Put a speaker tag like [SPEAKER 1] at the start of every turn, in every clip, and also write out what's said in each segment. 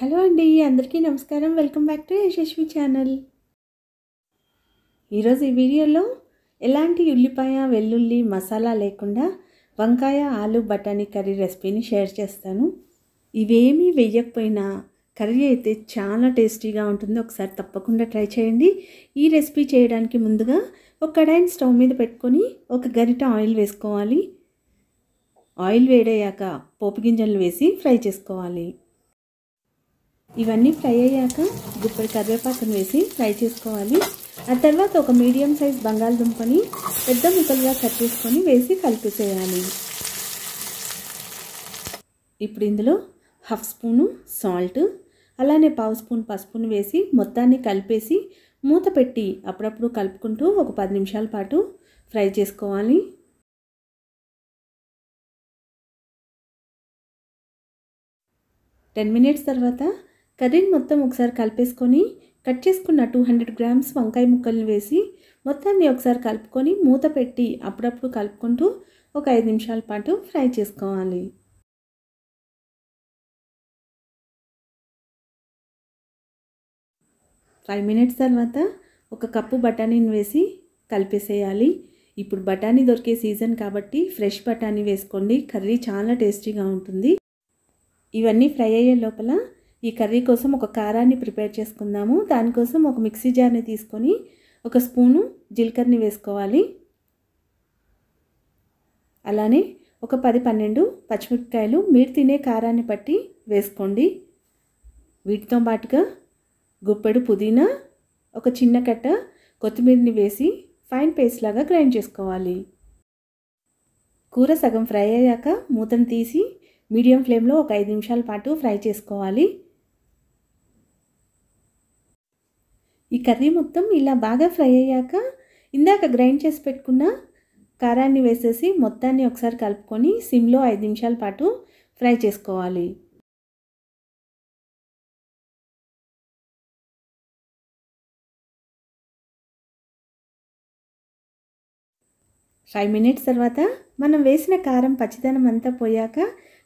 [SPEAKER 1] Hello అండి అందరికీ నమస్కారం. Welcome back to Yashasvi channel. ఈరోజు ఈ వీడియోలో ఎలాంటి ఉల్లిపాయ వెల్లుల్లి మసాలా లేకుండా వంకాయ ఆలు బఠానీ కర్రీ రెసిపీని షేర్ చేస్తాను. ఇవేమీ వేయకపోయినా కర్రీ అయితే చాలా టేస్టీగా ఉంటుంది. ఒకసారి తప్పకుండా ట్రై చేయండి. ఈ రెసిపీ చేయడానికి ముందుగా ఒక కడాయిని స్టవ్ మీద పెట్టుకొని ఒక గరిట ఆయిల్ వేసుకోవాలి. ఆయిల్ వేడయ్యాక పోపు గింజలు వేసి ఫ్రై చేసుకోవాలి. ఇవన్నీ ఫ్రై అయ్యాక గుప్పడి కరివేపాకును వేసి ఫ్రై చేసుకోవాలి. ఆ తర్వాత ఒక మీడియం సైజ్ బంగాళదుంపని పెద్ద ముక్కలుగా కట్ చేసుకొని వేసి కలిపేసేయాలి. ఇప్పుడు ఇందులో హాఫ్ స్పూను సాల్ట్ అలానే పావు స్పూన్ పసుపును వేసి మొత్తాన్ని కలిపేసి మూత పెట్టి అప్పుడప్పుడు కలుపుకుంటూ ఒక పది నిమిషాల పాటు ఫ్రై చేసుకోవాలి. టెన్ మినిట్స్ తర్వాత కర్రీని మొత్తం ఒకసారి కలిపేసుకొని కట్ చేసుకున్న టూ హండ్రెడ్ గ్రామ్స్ వంకాయ ముక్కల్ని వేసి మొత్తాన్ని ఒకసారి కలుపుకొని మూత పెట్టి అప్పుడప్పుడు కలుపుకుంటూ ఒక ఐదు నిమిషాల పాటు ఫ్రై చేసుకోవాలి. ఫైవ్ మినిట్స్ తర్వాత ఒక కప్పు బఠానీని వేసి కలిపేసేయాలి. ఇప్పుడు బఠానీ దొరికే సీజన్ కాబట్టి ఫ్రెష్ బఠానీ వేసుకోండి. కర్రీ చాలా టేస్టీగా ఉంటుంది. ఇవన్నీ ఫ్రై అయ్యే లోపల ఈ కర్రీ కోసం ఒక కారాన్ని ప్రిపేర్ చేసుకుందాము. దానికోసం ఒక మిక్సీ జార్ని తీసుకొని ఒక స్పూను జీలకర్రని వేసుకోవాలి. అలానే ఒక పది పన్నెండు పచ్చిమిరపకాయలు మీరు తినే కారాన్ని బట్టి వేసుకోండి. వీటితో పాటుగా గుప్పెడు పుదీనా ఒక చిన్న కట్ట కొత్తిమీరని వేసి ఫైన్ పేస్ట్ లాగా గ్రైండ్ చేసుకోవాలి. కూర సగం ఫ్రై అయ్యాక మూతను తీసి మీడియం ఫ్లేమ్లో ఒక ఐదు నిమిషాల పాటు ఫ్రై చేసుకోవాలి. ఈ కర్రీ మొత్తం ఇలా బాగా ఫ్రై అయ్యాక ఇందాక గ్రైండ్ చేసి పెట్టుకున్న కారాన్ని వేసేసి మొత్తాన్ని ఒకసారి కలుపుకొని సిమ్లో ఐదు నిమిషాల పాటు ఫ్రై చేసుకోవాలి. ఫైవ్ మినిట్స్ తర్వాత మనం వేసిన కారం పచ్చిదనం అంతా పోయాక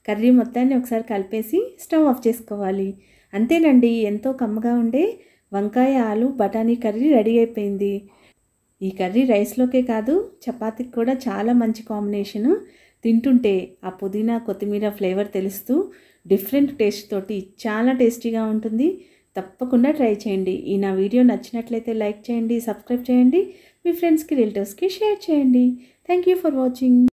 [SPEAKER 1] కర్రీ మొత్తాన్ని ఒకసారి కలిపేసి స్టవ్ ఆఫ్ చేసుకోవాలి. అంతేనండి ఎంతో కమ్మగా ఉండే వంకాయ ఆలు బఠానీ కర్రీ రెడీ అయిపోయింది. ఈ కర్రీ రైస్లోకే కాదు చపాతీకి కూడా చాలా మంచి కాంబినేషను తింటుంటే ఆ పుదీనా కొత్తిమీర ఫ్లేవర్ తెలుస్తూ డిఫరెంట్ టేస్ట్ తోటి చాలా టేస్టీగా ఉంటుంది. తప్పకుండా ట్రై చేయండి. ఈ నా వీడియో నచ్చినట్లయితే లైక్ చేయండి సబ్స్క్రైబ్ చేయండి మీ ఫ్రెండ్స్కి రిలేటివ్స్కి షేర్ చేయండి. Thank you for watching.